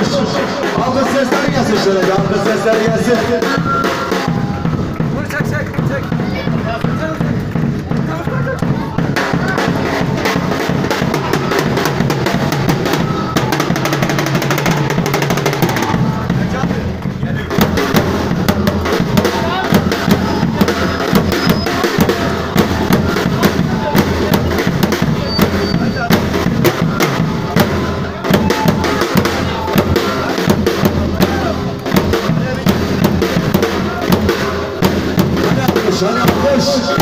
Alkış sesleri gelsin şöyle. Alkış sesleri gelsin. Bunu çek çek çek. Şöyle